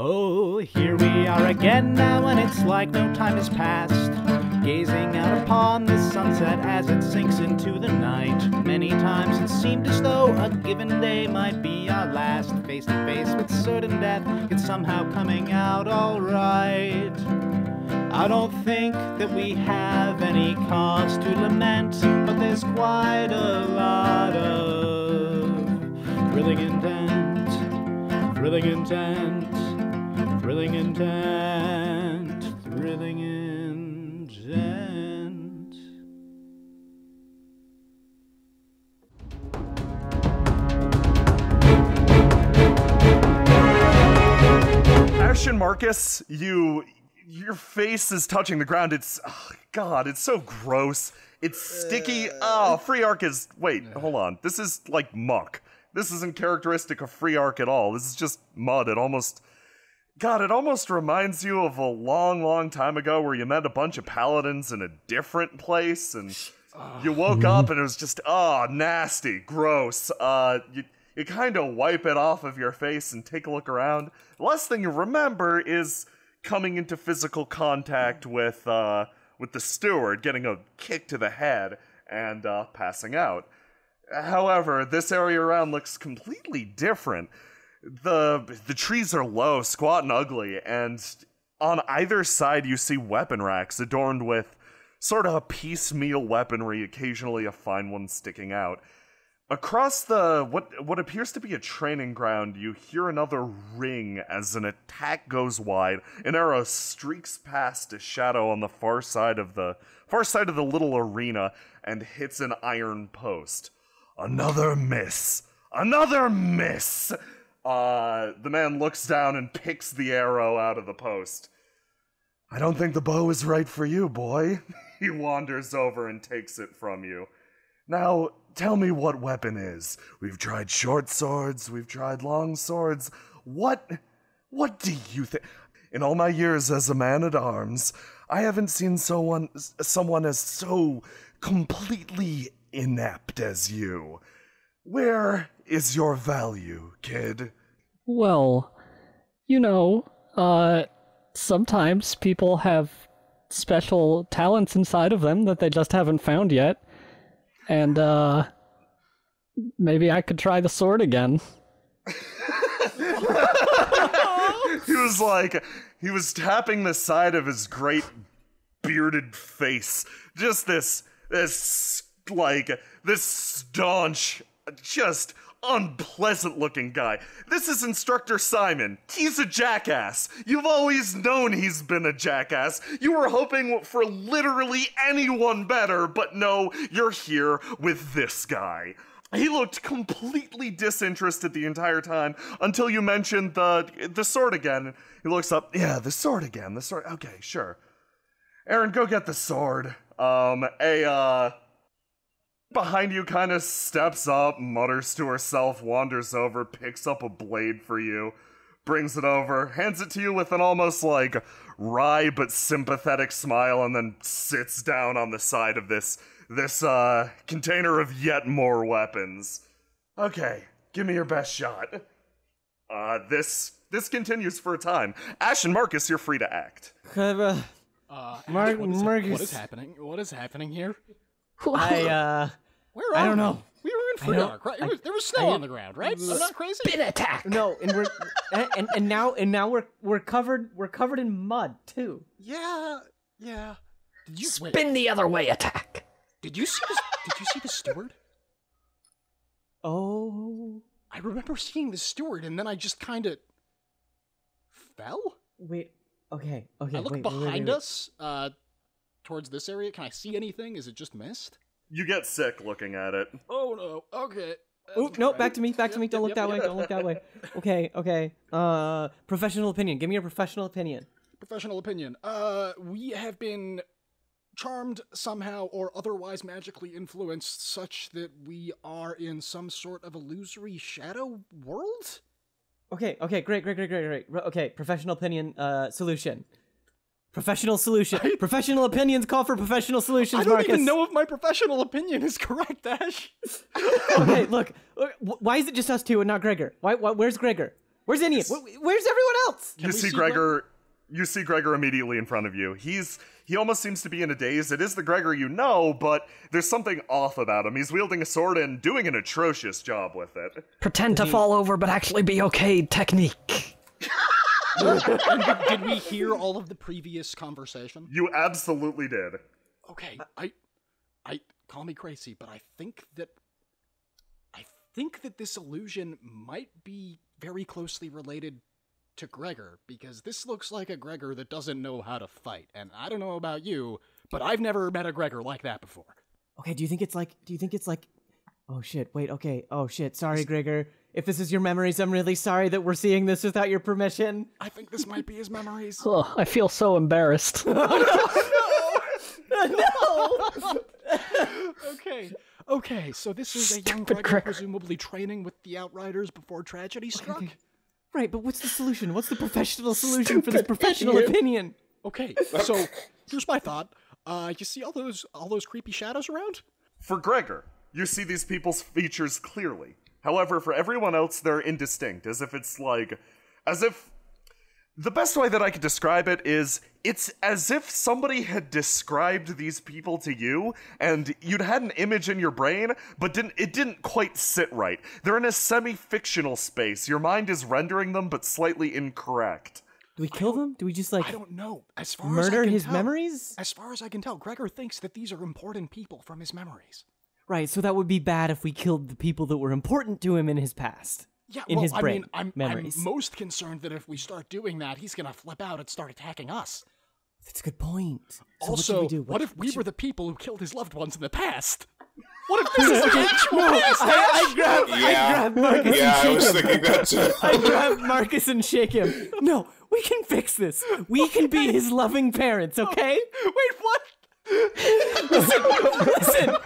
Oh, here we are again now, and it's like no time has passed. Gazing out upon the sunset as it sinks into the night. Many times it seemed as though a given day might be our last. Face to face with certain death, it's somehow coming out alright. I don't think that we have any cause to lament, but there's quite a lot of thrilling intent, thrilling intent, thrilling intent, thrilling intent. Ashton Marcus, you your face is touching the ground. It's oh, God, it's so gross. It's sticky. Oh, free arc is wait, hold on. This is like muck. This isn't characteristic of free arc at all. This is just mud. It almost God, it almost reminds you of a long, long time ago where you met a bunch of paladins in a different place and you woke up and it was just oh nasty, gross. Uh you you kind of wipe it off of your face and take a look around. The last thing you remember is coming into physical contact with uh, with the steward, getting a kick to the head, and uh, passing out. However, this area around looks completely different. The The trees are low, squat, and ugly, and on either side you see weapon racks adorned with sort of a piecemeal weaponry, occasionally a fine one sticking out. Across the what what appears to be a training ground, you hear another ring as an attack goes wide. An arrow streaks past a shadow on the far side of the far side of the little arena and hits an iron post. Another miss. Another miss. Uh, the man looks down and picks the arrow out of the post. I don't think the bow is right for you, boy. he wanders over and takes it from you. Now, tell me what weapon is. We've tried short swords, we've tried long swords. What what do you think? In all my years as a man at arms, I haven't seen someone someone as so completely inept as you. Where is your value, kid? Well, you know, uh, sometimes people have special talents inside of them that they just haven't found yet. And, uh, maybe I could try the sword again. he was like he was tapping the side of his great bearded face just this this like this staunch just unpleasant looking guy this is instructor simon he's a jackass you've always known he's been a jackass you were hoping for literally anyone better but no you're here with this guy he looked completely disinterested the entire time until you mentioned the the sword again. He looks up. Yeah, the sword again. The sword. Okay, sure. Aaron, go get the sword. Um, a uh, behind you kind of steps up, mutters to herself, wanders over, picks up a blade for you, brings it over, hands it to you with an almost like wry but sympathetic smile, and then sits down on the side of this this uh, container of yet more weapons. Okay, give me your best shot. Uh, this this continues for a time. Ash and Marcus, you're free to act. Uh, Uh, Mar- what, is, Marcus- what is happening? What is happening here? I uh, Where are I don't we? know. We were in I free don't- right? I- was- there was snow I- on the ground, right? I'm not crazy. Spin attack! no, and we're and, and and now and now we're we're covered we're covered in mud too. Yeah, yeah. Did you wait, Spin the other way attack! Did you see the Did you see the steward? Oh, I remember seeing the steward, and then I just kind of fell. wait. Okay, okay. I look wait, wait, wait, behind wait. us, uh, towards this area. Can I see anything? Is it just mist? You get sick looking at it. Oh no. Okay. Oh That's no! right. Back to me! Back to me! Don't yep, look that yep, way! Don't look that way! Okay, okay. Uh, professional opinion. Give me your professional opinion. Professional opinion. Uh, we have been charmed somehow or otherwise magically influenced such that we are in some sort of illusory shadow world? Okay, okay, great, great, great, great, great. Re- Okay, professional opinion. Uh, solution. Professional solution. professional opinions call for professional solutions. I don't Marcus. even know if my professional opinion is correct, Ash. okay, look. look, Why is it just us two and not Gregor? Why? why where's Gregor? Where's Inian? Where's everyone else? you see see Gregor. You see Gregor immediately in front of you. He's he almost seems to be in a daze. It is the Gregor you know, but there's something off about him. He's wielding a sword and doing an atrocious job with it. Pretend to fall over, but actually be okay. Technique. And did, did we hear all of the previous conversation? You absolutely did. Okay, I, I call me crazy, but I think that, I think that this illusion might be very closely related to Gregor because this looks like a Gregor that doesn't know how to fight, and I don't know about you, but I've never met a Gregor like that before. Okay, do you think it's like? Do you think it's like? Oh shit! Wait. Okay. Oh shit! Sorry, Gregor. If this is your memories, I'm really sorry that we're seeing this without your permission. I think this might be his memories. Oh, I feel so embarrassed. No, no. Okay, okay, so this is a young Stupid Gregor Gregor. presumably training with the Outriders before tragedy struck. Right, but what's the solution? What's the professional solution for this professional opinion? Okay, so here's my thought. Uh, you see all those all those creepy shadows around? For Gregor, you see these people's features clearly. However, for everyone else, they're indistinct, as if it's like. As if. The best way that I could describe it is it's as if somebody had described these people to you and you'd had an image in your brain but didn't it didn't quite sit right. They're in a semi-fictional space. Your mind is rendering them but slightly incorrect. Do we kill them? Do we just like I don't know. As far as I murder can his tell- memories? As far as I can tell, Gregor thinks that these are important people from his memories. Right, so that would be bad if we killed the people that were important to him in his past. Yeah, in well, his I mean, I'm, memories. I'm most concerned that if we start doing that, he's gonna flip out and start attacking us. That's a good point. So also, what, should we do? what if should- we were the people who killed his loved ones in the past? What if this is the actual past? I, I grab, I Yeah. grab Marcus Yeah, I and was shake him. thinking that too. I grab Marcus and shake him. No, we can fix this. We can be his loving parents, okay? Wait, what? Listen, listen,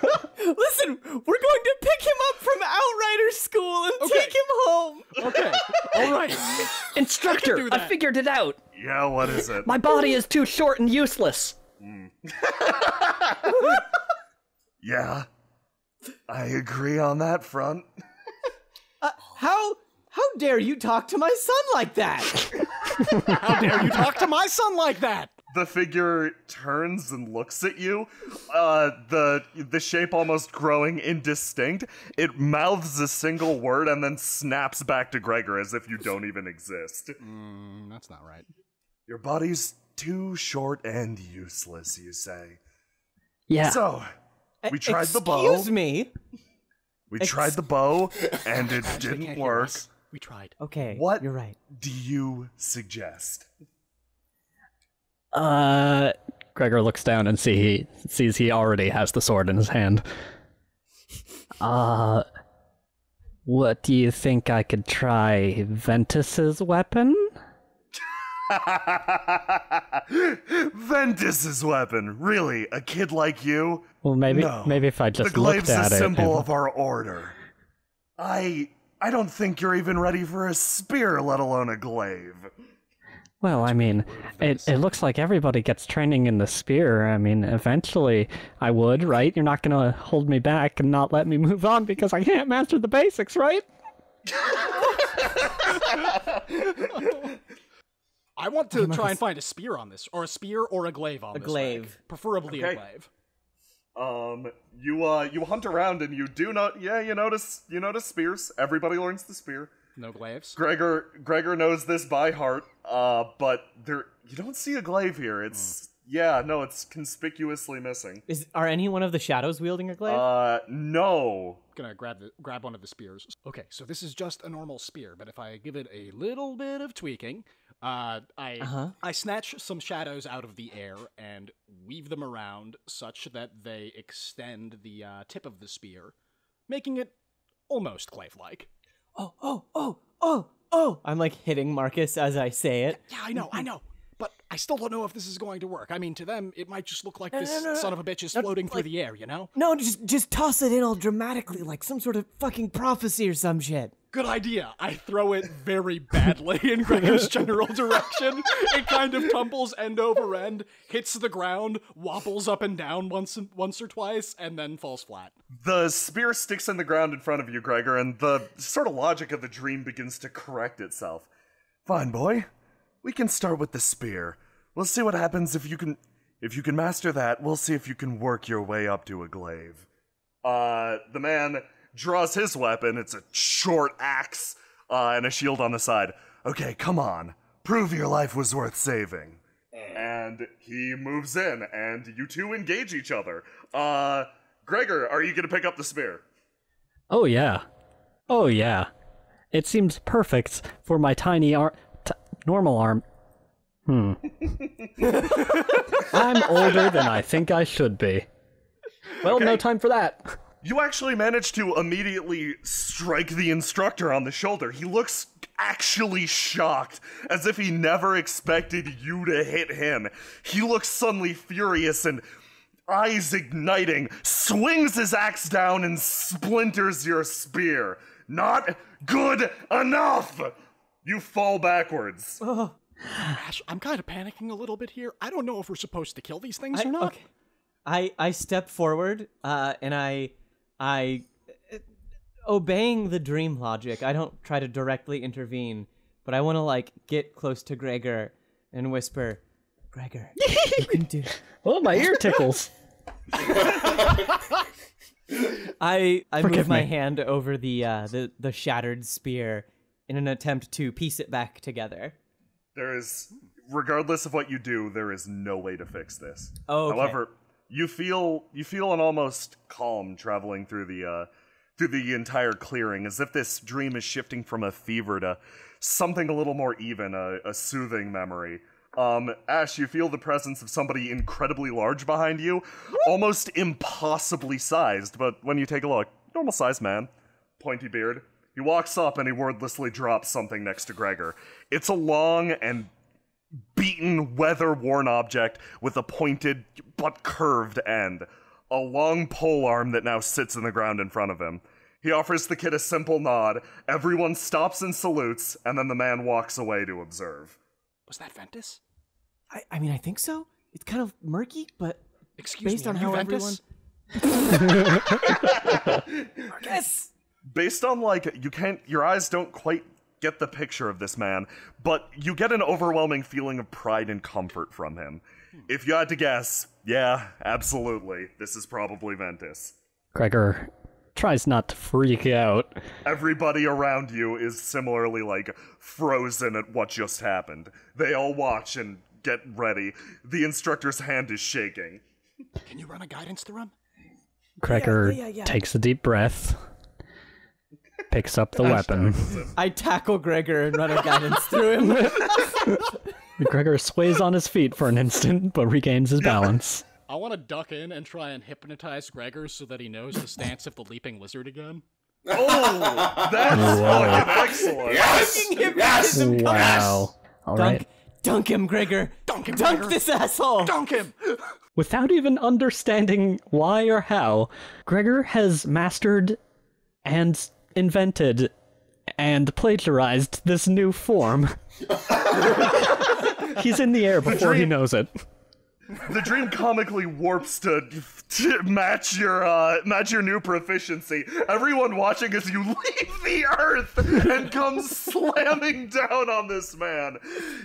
listen. We're going to pick him up from Outrider School and Okay. take him home. Okay, all right. Instructor, do I, figured it out. Yeah, what is it? My body is too short and useless. Mm. yeah. I agree on that front. Uh, how how dare you talk to my son like that? How dare you talk to my son like that? The figure turns and looks at you uh the the shape almost growing indistinct it mouths a single word and then snaps back to gregor as if you don't even exist Mm, that's not right. your body's too short and useless you say Yeah. so we tried the bow Excuse me. we tried the bow and it didn't work. We tried. Okay. What? You're right. do you suggest Uh, Gregor looks down and see he sees he already has the sword in his hand. Uh, what do you think I could try Ventus's weapon? Ventus's weapon really a kid like you Well, maybe No. maybe if I the just looked glaive's a at it. symbol and- of our order. I I don't think you're even ready for a spear, let alone a glaive. Well, I mean, it, it looks like everybody gets training in the spear. I mean, eventually I would, right? You're not gonna hold me back and not let me move on because I can't master the basics, right? I want to try and find a spear on this, or a spear or a glaive on A this. glaive. leg. preferably Okay. a glaive. Um, you uh, you hunt around and you do not. Yeah, you notice you notice spears. Everybody learns the spear. No glaives. Gregor Gregor knows this by heart. Uh, but there you don't see a glaive here. It's yeah, no, it's conspicuously missing. Is are any one of the shadows wielding a glaive? Uh, no. Gonna grab the grab one of the spears. Okay, so this is just a normal spear, but if I give it a little bit of tweaking, uh, I Uh-huh. I snatch some shadows out of the air and weave them around such that they extend the uh, tip of the spear, making it almost glaive-like. Oh, oh, oh, oh, oh! I'm like hitting Marcus as I say it. Yeah, I know, I know. But I still don't know if this is going to work. I mean, to them, it might just look like this no, no, no. son of a bitch is floating through the air, you know? No, just just toss it in all dramatically, like some sort of fucking prophecy or some shit. Good idea. I throw it very badly in Gregor's general direction. It kind of tumbles end over end, hits the ground, wobbles up and down once once or twice, and then falls flat. The spear sticks in the ground in front of you, Gregor, and the sort of logic of the dream begins to correct itself. Fine, boy. We can start with the spear. We'll see what happens if you can. If you can master that, we'll see if you can work your way up to a glaive. Uh, the man draws his weapon. It's a short axe uh, and a shield on the side. Okay, come on. Prove your life was worth saving. And he moves in, and you two engage each other. Uh, Gregor, are you gonna pick up the spear? Oh yeah. Oh yeah. It seems perfect for my tiny arm. T- normal arm. Hmm. I'm older than I think I should be. Well, no time for that. You actually manage to immediately strike the instructor on the shoulder. He looks actually shocked, as if he never expected you to hit him. He looks suddenly furious and, eyes igniting, swings his axe down and splinters your spear. Not good enough! You fall backwards. Ash, I'm kind of panicking a little bit here. I don't know if we're supposed to kill these things I, or not. okay. I I step forward uh, and I I uh, obeying the dream logic. I don't try to directly intervene, but I want to like get close to Gregor and whisper, "Gregor, you can do." Oh, my ear tickles. I I Forgive move my me. hand over the uh, the the shattered spear in an attempt to piece it back together. There is, regardless of what you do, there is no way to fix this. Okay. However, you feel you feel an almost calm traveling through the uh, through the entire clearing, as if this dream is shifting from a fever to something a little more even, a, a soothing memory. Um, Ash, you feel the presence of somebody incredibly large behind you, almost impossibly sized. But when you take a look, normal sized man, pointy beard. He walks up and he wordlessly drops something next to Gregor. It's a long and beaten, weather worn object with a pointed but curved end. A long pole arm that now sits in the ground in front of him. He offers the kid a simple nod. Everyone stops and salutes, and then the man walks away to observe. Was that Ventus? I I mean I think so. It's kind of murky, but Excuse based me, on are you how Ventus? everyone. yes. based on like you can't your eyes don't quite get the picture of this man but you get an overwhelming feeling of pride and comfort from him. Hmm. If you had to guess yeah absolutely this is probably ventus. Gregor tries not to freak out. everybody around you is similarly like frozen at what just happened. They all watch and get ready. The instructor's hand is shaking. Can you run a guidance through him? Gregor yeah, yeah. takes a deep breath, picks up the weapon. I tackle Gregor and run a guidance through him. Gregor sways on his feet for an instant, but regains his balance. I want to duck in and try and hypnotize Gregor so that he knows the stance of the leaping lizard again. oh that's fucking excellent Yes! Yes! Wow. All Dunk, right. dunk him, Gregor. Dunk him, Dunk Gregor. this asshole. Dunk him! Without even understanding why or how, Gregor has mastered and invented and plagiarized this new form. He's in the air before he knows it. The dream comically warps to, to match your uh, match your new proficiency. Everyone watching as you leave the earth and come slamming down on this man.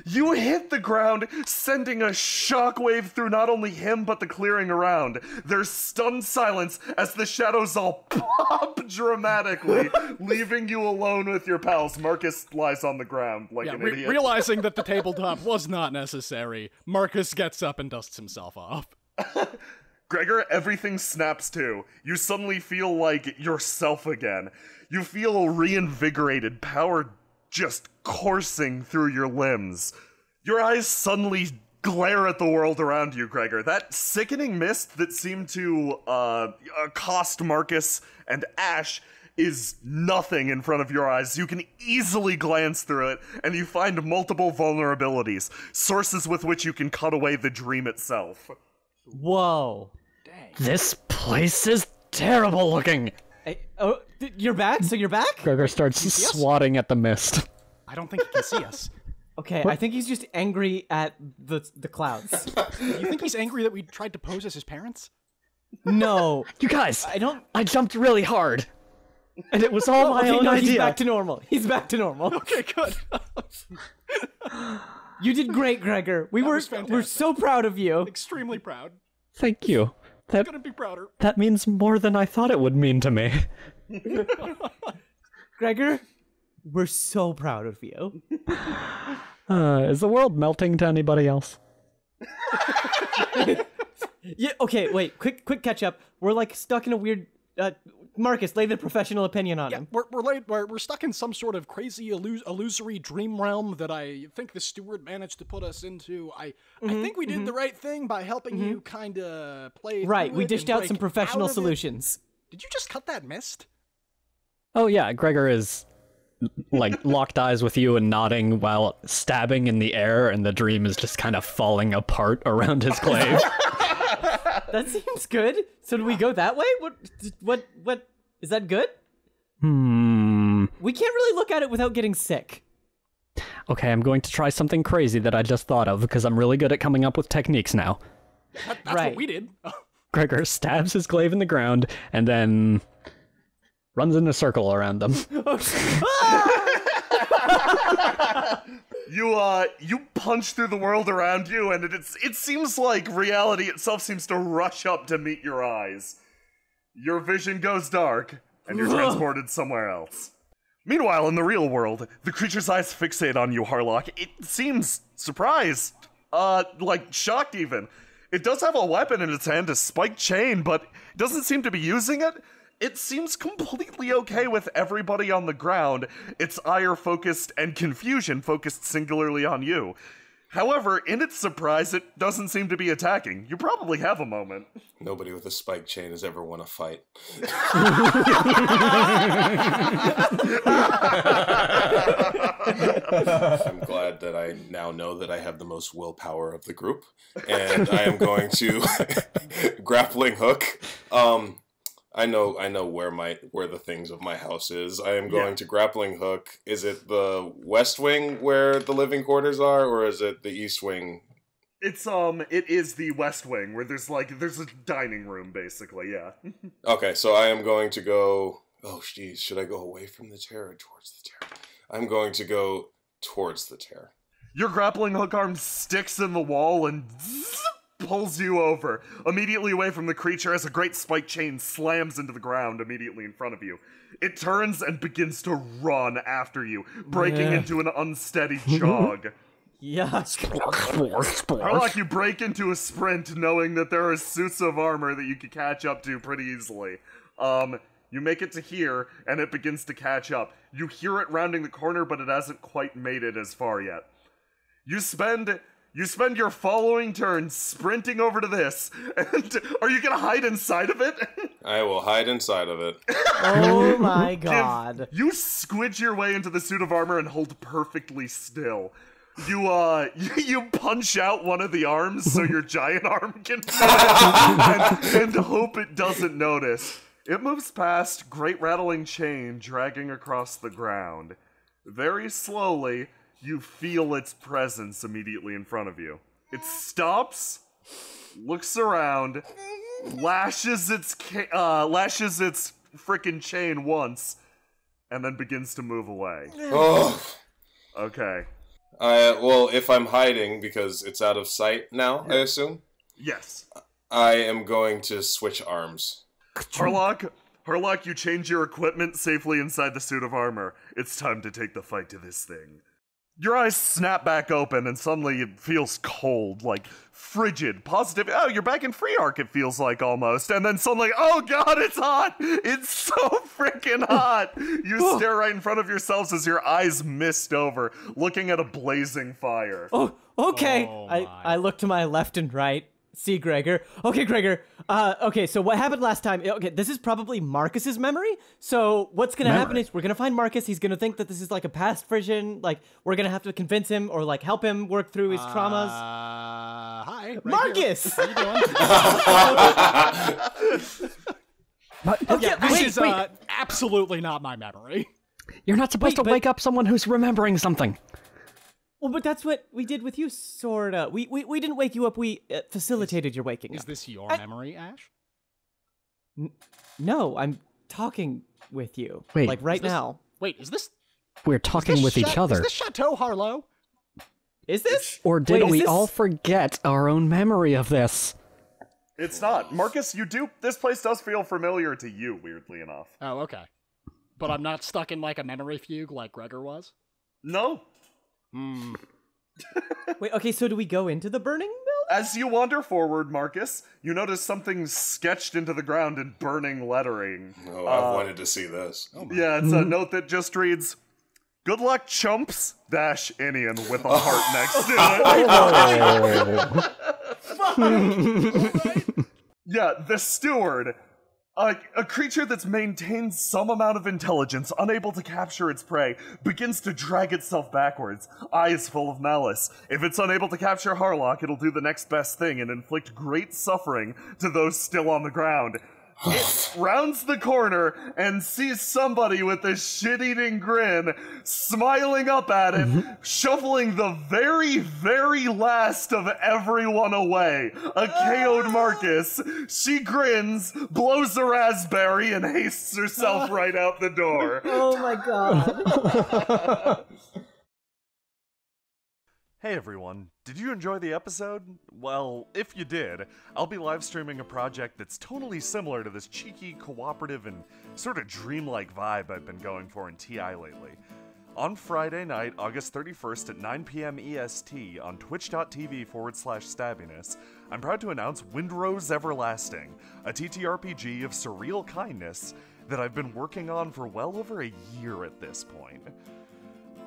You hit the ground, sending a shockwave through not only him but the clearing around. There's stunned silence as the shadows all pop dramatically, leaving you alone with your pals. Marcus lies on the ground like Yeah, an re- idiot. realizing that the tabletop was not necessary, Marcus gets up and dusts himself off. Gregor, everything snaps to. You suddenly feel like yourself again. You feel reinvigorated, power just coursing through your limbs. Your eyes suddenly glare at the world around you, Gregor. That sickening mist that seemed to uh, accost Marcus and Ash is nothing in front of your eyes. You can easily glance through it, and you find multiple vulnerabilities, sources with which you can cut away the dream itself. Whoa. Dang. This place is terrible looking. Hey, oh, you're back. So you're back. Gregor starts swatting at the mist. I don't think he can see us. Okay, I think he's just angry at the the clouds. You think he's angry that we tried to pose as his parents? no, You guys, I don't. I jumped really hard. And it was all my Okay, own no, idea. he's back to normal. He's back to normal. Okay, good. You did great, Gregor. We were we're so proud of you. Extremely proud. Thank you. That Couldn't be prouder. that means more than I thought it would mean to me. Gregor, we're so proud of you. Uh, is the world melting to anybody else? Yeah. Okay. Wait. Quick. Quick catch up. We're like stuck in a weird. Uh, Marcus, lay the professional opinion on him. We're we're, late, we're we're stuck in some sort of crazy illus- illusory dream realm that I think the steward managed to put us into. I I mm-hmm, think we did mm-hmm. the right thing by helping mm-hmm. you kind of play. Right. We dished out some professional out of it. solutions. Did you just cut that mist? Oh yeah, Gregor is like locked eyes with you and nodding while stabbing in the air, and the dream is just kind of falling apart around his glaive. That seems good. So do we go that way? What? What? What? Is that good? hmm. We can't really look at it without getting sick. Okay, I'm going to try something crazy that I just thought of because I'm really good at coming up with techniques now. That, that's Right. what we did. Gregor stabs his glaive in the ground and then runs in a circle around them. You uh you punch through the world around you and it's it seems like reality itself seems to rush up to meet your eyes. Your vision goes dark and you're transported somewhere else. Meanwhile, in the real world, the creature's eyes fixate on you, Harlock. It seems surprised, uh, like shocked even. It does have a weapon in its hand, a spiked chain, but it doesn't seem to be using it. It seems completely okay with everybody on the ground, its ire focused and confusion focused singularly on you. However, in its surprise, it doesn't seem to be attacking. You probably have a moment. Nobody with a spike chain has ever won a fight. I'm glad that I now know that I have the most willpower of the group, and I am going to grappling hook. Um, I know, I know where my where the things of my house is. I am going Yeah. to grappling hook. Is it the west wing where the living quarters are, or is it the east wing It's um it is the West Wing where there's like there's a dining room basically, yeah. Okay, so I am going to go. Oh, jeez, should I go away from the tear or towards the tear? I'm going to go towards the tear. Your grappling hook arm sticks in the wall and zzz, pulls you over, immediately away from the creature as a great spike chain slams into the ground immediately in front of you. It turns and begins to run after you, breaking Yeah. into an unsteady jog. Yuck. Harlock, you break into a sprint knowing that there are suits of armor that you could catch up to pretty easily. Um, you make it to here, and it begins to catch up. You hear it rounding the corner, but it hasn't quite made it as far yet. You spend you spend your following turn sprinting over to this, and are you gonna hide inside of it? I will hide inside of it. Oh my Give- god. You squidge your way into the suit of armor and hold perfectly still. You uh, you, you punch out one of the arms so your giant arm can and, and hope it doesn't notice. It moves past, great rattling chain dragging across the ground. Very slowly, you feel its presence immediately in front of you. It stops, looks around, lashes its ca- uh, lashes its frickin' chain once, and then begins to move away. Oh, Okay. I well, if I'm hiding because it's out of sight now, I assume Yes. I am going to switch arms. Harlock, Harlock, you change your equipment safely inside the suit of armor. It's time to take the fight to this thing. Your eyes snap back open, and suddenly it feels cold, like frigid, positive. Oh, you're back in Free Arc, it feels like almost. And then suddenly, oh god, it's hot! It's so freaking hot! You oh. stare right in front of yourselves as your eyes mist over, looking at a blazing fire. Oh, okay. Oh I. I look to my left and right. See Gregor. Okay, Gregor. Uh, okay, so what happened last time? Okay, this is probably Marcus's memory. So what's gonna happen is we're gonna find Marcus. He's gonna think that this is like a past version. Like we're gonna have to convince him or like help him work through his traumas. Uh, hi, right Marcus! Here. How you doing? Okay, this wait, is wait. uh, absolutely not my memory. You're not supposed Wait, to but- wake up someone who's remembering something. Well, but that's what we did with you, sorta. We we, we didn't wake you up. We uh, facilitated your waking Is up. this your I- memory, Ash? No, I'm talking with you. Wait, like right this- now. Wait, is this We're talking this with Cha- each other. Is this Chateau Harlow? Is this? Or did Wait, we this- all forget our own memory of this? It's not. Marcus, you do. This place does feel familiar to you, weirdly enough. Oh, okay. But I'm not stuck in like a memory fugue like Gregor was. No. Hmm. Wait, okay, so do we go into the burning mill? As you wander forward, Marcus, you notice something sketched into the ground in burning lettering. Oh, I've wanted to see this. Yeah, it's a note that just reads, Good luck, chumps, dash Inian with a heart next to it. yeah, the steward. A, creature that's maintained some amount of intelligence, unable to capture its prey, begins to drag itself backwards, eyes full of malice. If it's unable to capture Harlock, it'll do the next best thing and inflict great suffering to those still on the ground. It rounds the corner and sees somebody with a shit eating grin smiling up at it, mm-hmm. shuffling the very, very last of everyone away. A KO'd Marcus. She grins, blows a raspberry, and hastes herself right out the door. Oh my god. Hey everyone, did you enjoy the episode? Well, if you did, I'll be live streaming a project that's totally similar to this cheeky, cooperative, and sort of dreamlike vibe I've been going for in TI lately. On Friday night, August 31st at 9 p.m. EST on twitch.tv forward slash stabbyness, I'm proud to announce Windrose Everlasting, a TTRPG of surreal kindness that I've been working on for well over a year at this point.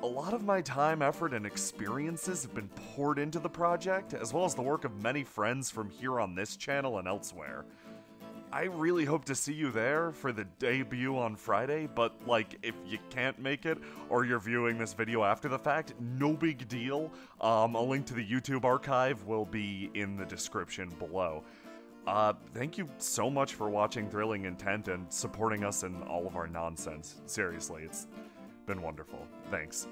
A lot of my time, effort, and experiences have been poured into the project, as well as the work of many friends from here on this channel and elsewhere. I really hope to see you there for the debut on Friday, but like, if you can't make it, or you're viewing this video after the fact, no big deal. Um, a link to the YouTube archive will be in the description below. Uh, thank you so much for watching Thrilling Intent and supporting us in all of our nonsense. Seriously, it's been wonderful. Thanks.